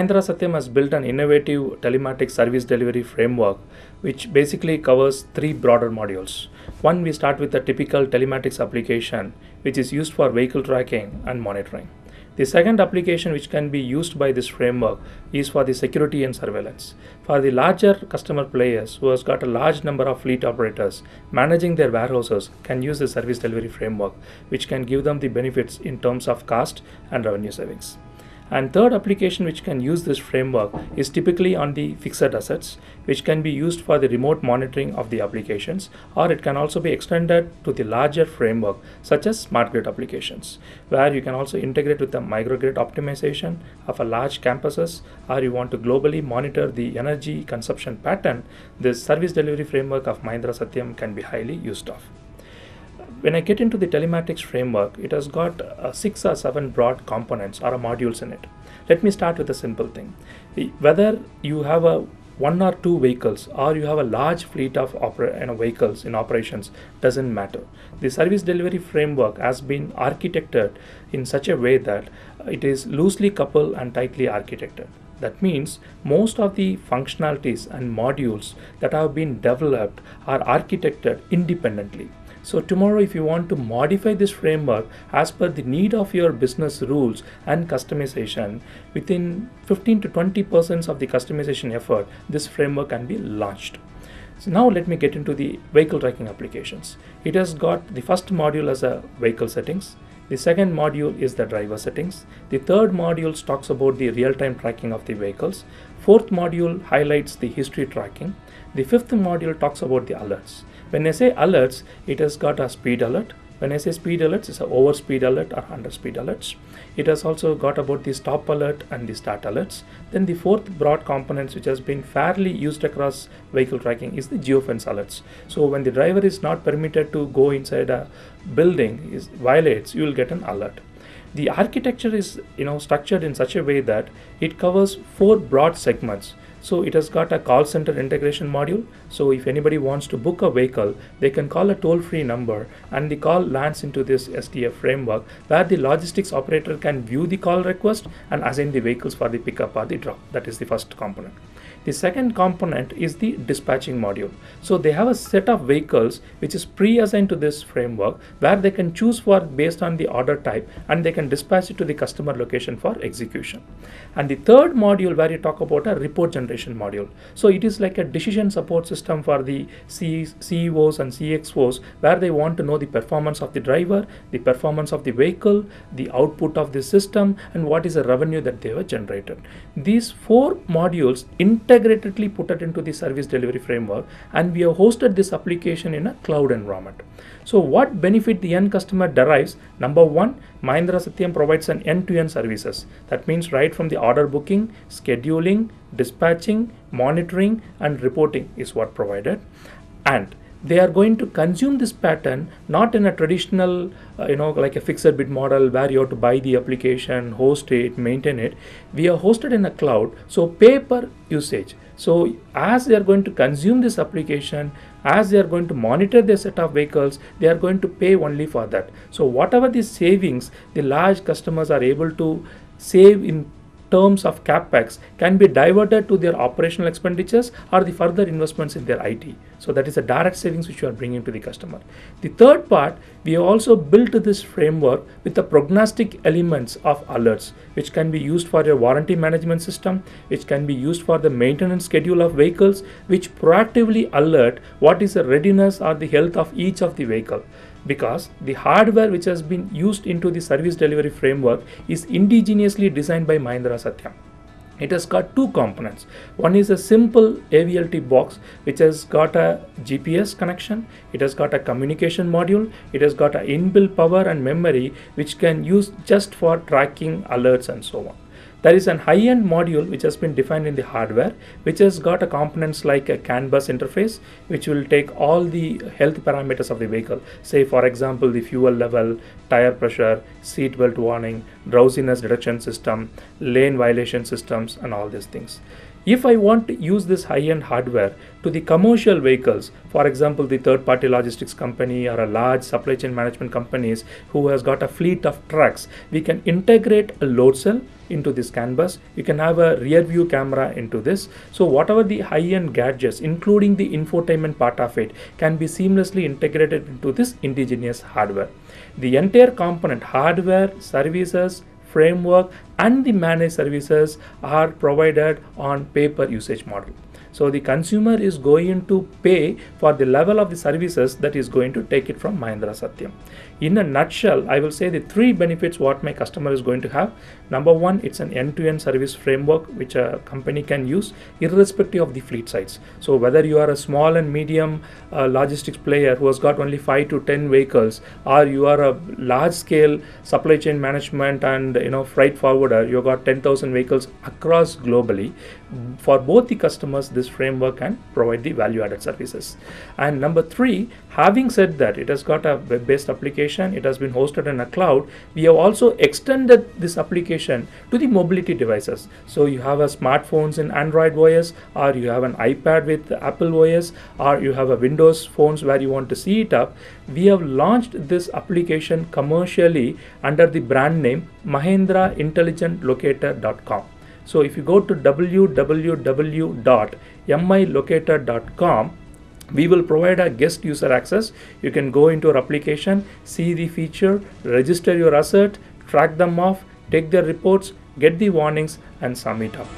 Mahindra Satyam has built an innovative telematics service delivery framework which basically covers three broader modules. One, we start with a typical telematics application which is used for vehicle tracking and monitoring. The second application which can be used by this framework is for the security and surveillance. For the larger customer players who has got a large number of fleet operators, managing their warehouses can use the service delivery framework which can give them the benefits in terms of cost and revenue savings. And third application which can use this framework is typically on the fixed assets, which can be used for the remote monitoring of the applications, or it can also be extended to the larger framework such as smart grid applications, where you can also integrate with the microgrid optimization of a large campuses, or you want to globally monitor the energy consumption pattern. This service delivery framework of Mahindra Satyam can be highly used of when I get into the telematics framework, it has got uh, six or seven broad components or modules in it. Let me start with a simple thing. Whether you have a one or two vehicles or you have a large fleet of opera, you know, vehicles in operations doesn't matter. The service delivery framework has been architected in such a way that it is loosely coupled and tightly architected. That means most of the functionalities and modules that have been developed are architected independently so tomorrow if you want to modify this framework as per the need of your business rules and customization within 15 to 20 percent of the customization effort this framework can be launched. So now let me get into the vehicle tracking applications. It has got the first module as a vehicle settings. The second module is the driver settings. The third module talks about the real-time tracking of the vehicles. Fourth module highlights the history tracking. The fifth module talks about the alerts. When I say alerts, it has got a speed alert. When I say speed alerts, it's an over speed alert or under speed alerts. It has also got about the stop alert and the start alerts. Then the fourth broad components which has been fairly used across vehicle tracking is the geofence alerts. So when the driver is not permitted to go inside a building, is violates, you will get an alert. The architecture is you know structured in such a way that it covers four broad segments. So it has got a call center integration module. So if anybody wants to book a vehicle, they can call a toll free number and the call lands into this SDF framework where the logistics operator can view the call request and assign the vehicles for the pickup or the drop. That is the first component. The second component is the dispatching module. So they have a set of vehicles which is pre-assigned to this framework where they can choose for based on the order type and they can dispatch it to the customer location for execution. And the third module where you talk about a report generation module. So it is like a decision support system for the CEOs and CXOs where they want to know the performance of the driver, the performance of the vehicle, the output of the system and what is the revenue that they have generated. These four modules in integratedly put it into the service delivery framework and we have hosted this application in a cloud environment. So what benefit the end customer derives? Number one, Mahindra Satyam provides an end-to-end services. That means right from the order booking, scheduling, dispatching, monitoring and reporting is what provided. And they are going to consume this pattern not in a traditional uh, you know like a fixed bit model where you have to buy the application host it maintain it. We are hosted in a cloud so pay per usage. So as they are going to consume this application as they are going to monitor their set of vehicles they are going to pay only for that. So whatever the savings the large customers are able to save in terms of capex can be diverted to their operational expenditures or the further investments in their IT. So that is a direct savings which you are bringing to the customer. The third part, we also built this framework with the prognostic elements of alerts, which can be used for your warranty management system, which can be used for the maintenance schedule of vehicles, which proactively alert what is the readiness or the health of each of the vehicle because the hardware which has been used into the service delivery framework is indigenously designed by Mahindra Satyam. It has got two components. One is a simple AVLT box which has got a GPS connection, it has got a communication module, it has got an inbuilt power and memory which can use just for tracking alerts and so on. There is an high-end module which has been defined in the hardware, which has got a components like a CAN bus interface, which will take all the health parameters of the vehicle. Say, for example, the fuel level, tire pressure, seat belt warning, drowsiness detection system, lane violation systems, and all these things. If I want to use this high-end hardware to the commercial vehicles, for example, the third-party logistics company or a large supply chain management companies who has got a fleet of trucks, we can integrate a load cell into this CAN bus. You can have a rear view camera into this. So whatever the high-end gadgets, including the infotainment part of it, can be seamlessly integrated into this indigenous hardware. The entire component, hardware, services, framework and the managed services are provided on pay per usage model. So the consumer is going to pay for the level of the services that is going to take it from Mahindra Satyam. In a nutshell, I will say the three benefits what my customer is going to have. Number one, it's an end-to-end service framework which a company can use irrespective of the fleet size. So whether you are a small and medium uh, logistics player who has got only five to ten vehicles, or you are a large-scale supply chain management and you know freight forwarder, you've got 10,000 vehicles across globally. For both the customers, this framework can provide the value-added services. And number three, having said that, it has got a web-based application. It has been hosted in a cloud. We have also extended this application to the mobility devices. So you have a smartphones in Android OS, or you have an iPad with Apple OS, or you have a Windows phones where you want to see it up. We have launched this application commercially under the brand name MahindraIntelligentLocator.com. So if you go to www.milocator.com, we will provide a guest user access. You can go into our application, see the feature, register your asset, track them off, take their reports, get the warnings and sum it up.